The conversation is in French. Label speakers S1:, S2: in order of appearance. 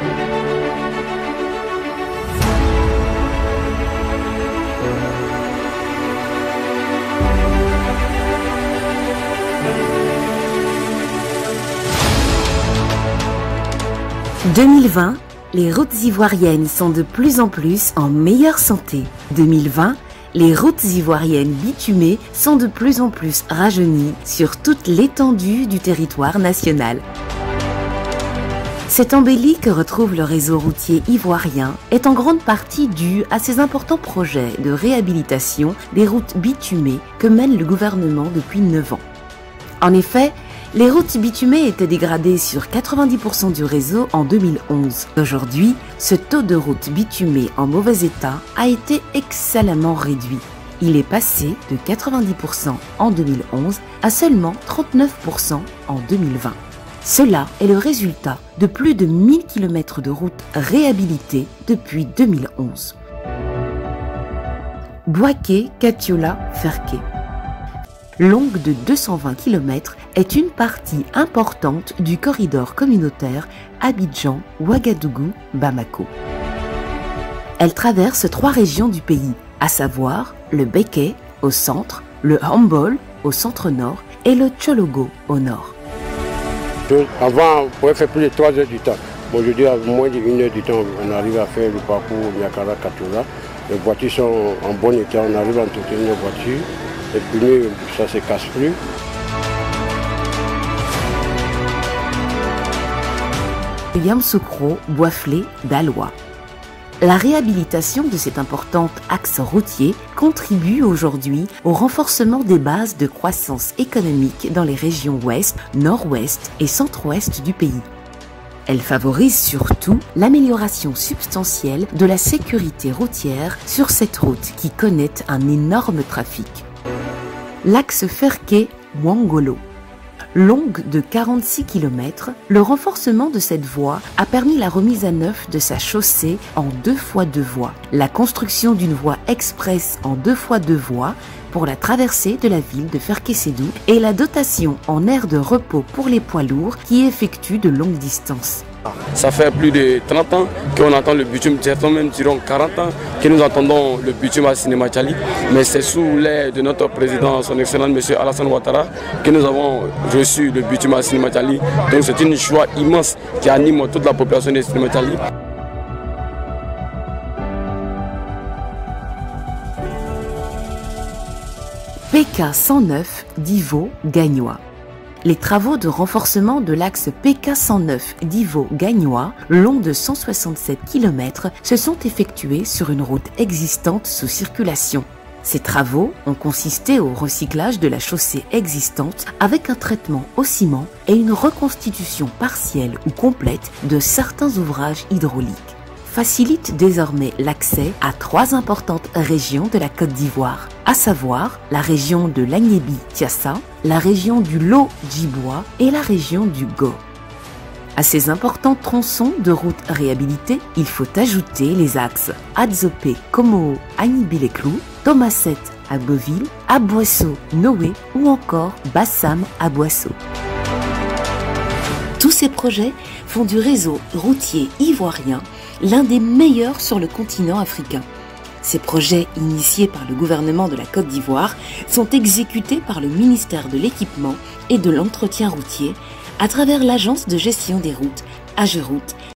S1: « 2020, les routes ivoiriennes sont de plus en plus en meilleure santé. 2020, les routes ivoiriennes bitumées sont de plus en plus rajeunies sur toute l'étendue du territoire national. Cette embellie que retrouve le réseau routier ivoirien est en grande partie due à ces importants projets de réhabilitation des routes bitumées que mène le gouvernement depuis 9 ans. En effet, les routes bitumées étaient dégradées sur 90% du réseau en 2011. Aujourd'hui, ce taux de routes bitumées en mauvais état a été excellemment réduit. Il est passé de 90% en 2011 à seulement 39% en 2020. Cela est le résultat de plus de 1000 km de routes réhabilitées depuis 2011. Boaké, Katiola, Ferké longue de 220 km, est une partie importante du corridor communautaire Abidjan-Ouagadougou-Bamako. Elle traverse trois régions du pays, à savoir le Béké au centre, le Hambol au centre-nord et le Chologo au nord.
S2: Avant, on pouvait faire plus de 3 heures du temps. Aujourd'hui, à moins d'une heure du temps, on arrive à faire le parcours Niakara-Katoura. Les voitures sont en bon état, on arrive à entretenir les voitures. Les pneus, ça se casse plus.
S1: Yamsoukro, Boisflé, Dalois. La réhabilitation de cet important axe routier contribue aujourd'hui au renforcement des bases de croissance économique dans les régions ouest, nord-ouest et centre-ouest du pays. Elle favorise surtout l'amélioration substantielle de la sécurité routière sur cette route qui connaît un énorme trafic l'axe Ferké-Wangolo. Longue de 46 km, le renforcement de cette voie a permis la remise à neuf de sa chaussée en deux fois deux voies, la construction d'une voie express en deux fois deux voies pour la traversée de la ville de Ferké-Sédou et la dotation en aire de repos pour les poids lourds qui effectuent de longues distances.
S3: Ça fait plus de 30 ans qu'on entend le bitume, certains même diront 40 ans que nous entendons le bitume à Cinémachali. Mais c'est sous l'aide de notre président, son excellent monsieur Alassane Ouattara, que nous avons reçu le bitume à Cinémachali. Donc c'est une joie immense qui anime toute la population de Cinémachali.
S1: PK 109 d'Ivo Gagnois. Les travaux de renforcement de l'axe PK109 d'Ivo-Gagnois, long de 167 km, se sont effectués sur une route existante sous circulation. Ces travaux ont consisté au recyclage de la chaussée existante avec un traitement au ciment et une reconstitution partielle ou complète de certains ouvrages hydrauliques facilite désormais l'accès à trois importantes régions de la Côte d'Ivoire, à savoir la région de l'Agnébi-Tiassa, la région du Lot-Djibois et la région du Go. À ces importants tronçons de routes réhabilités, il faut ajouter les axes Adzopé, Komo, Agnibi-les-Clous, Thomaset à Beauville, Aboisseau, Noé ou encore Bassam à Boisseau. Tous ces projets font du réseau routier ivoirien l'un des meilleurs sur le continent africain. Ces projets, initiés par le gouvernement de la Côte d'Ivoire, sont exécutés par le ministère de l'Équipement et de l'Entretien routier à travers l'Agence de gestion des routes, AGEROUTE,